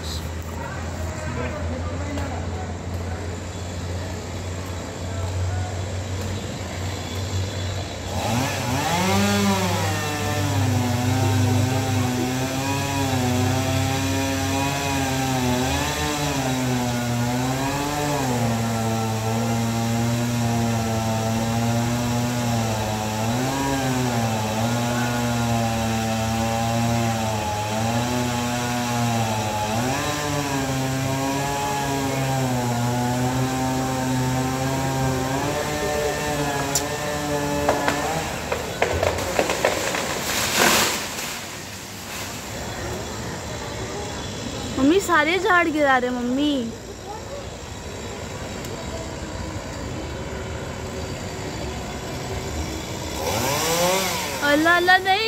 Nice. सारे झाड़ गिरा रहे मम्मी। अल्लाह अल्लाह नहीं